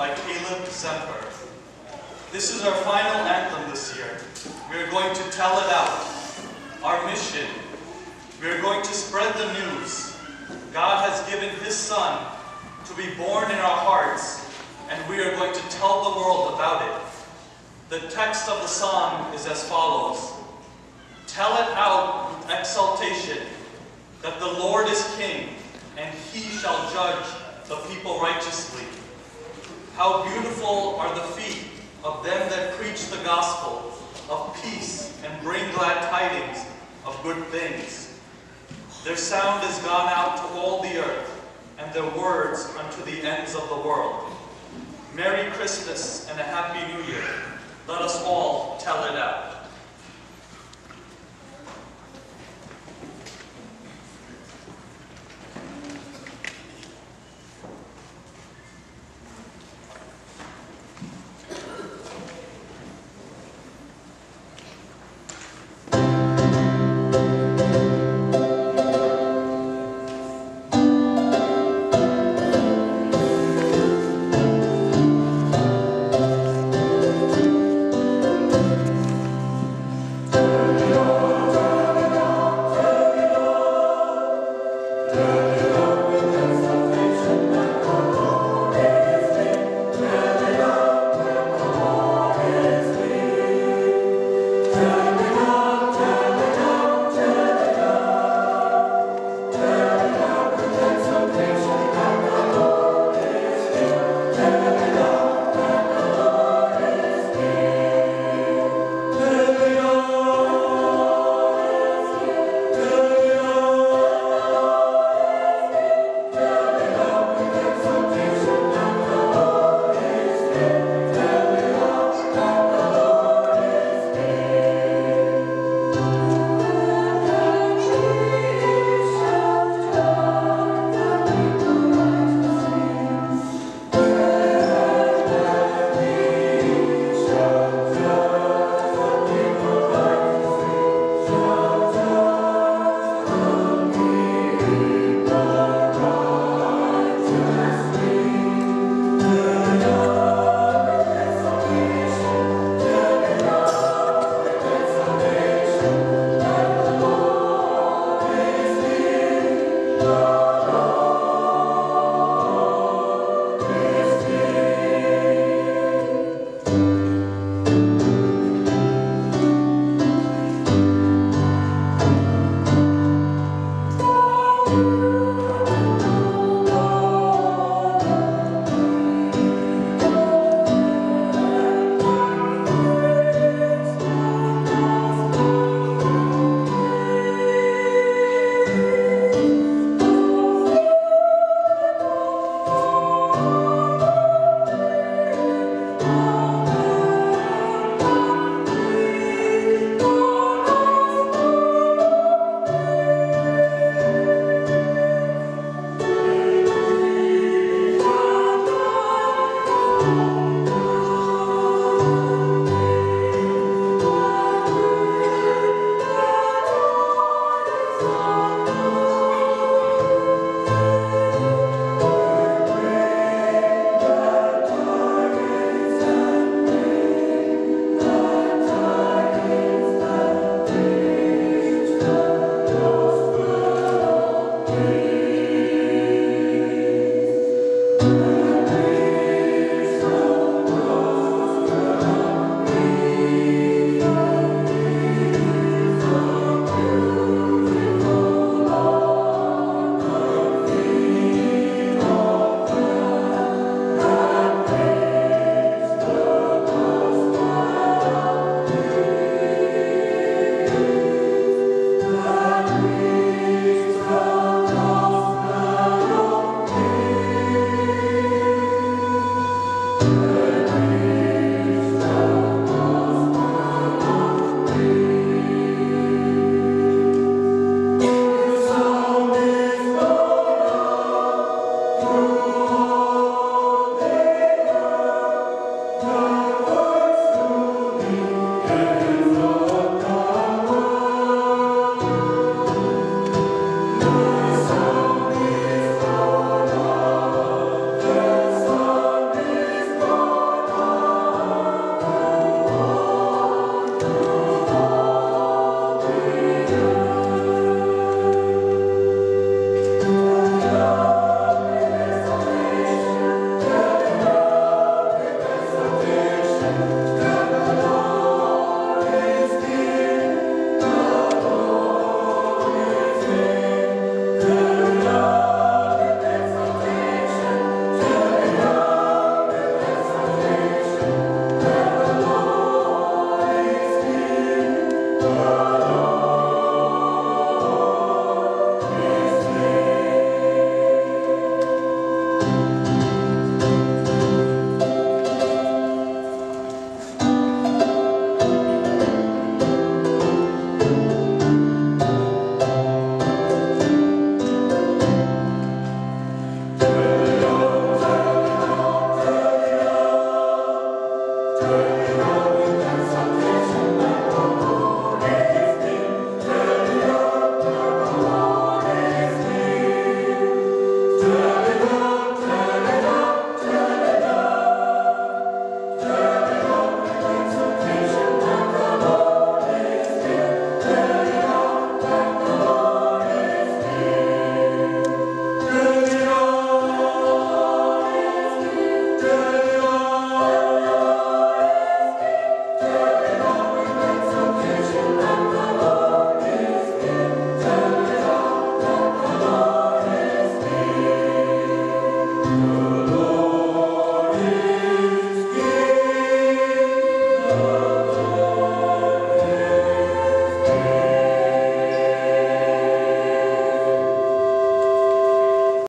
by Caleb Simper. This is our final anthem this year. We are going to tell it out. Our mission. We are going to spread the news. God has given His Son to be born in our hearts, and we are going to tell the world about it. The text of the song is as follows. Tell it out with exultation that the Lord is King, and He shall judge the people righteously. How beautiful are the feet of them that preach the gospel of peace and bring glad tidings of good things. Their sound is gone out to all the earth, and their words unto the ends of the world. Merry Christmas and a Happy New Year. Let us all tell it out.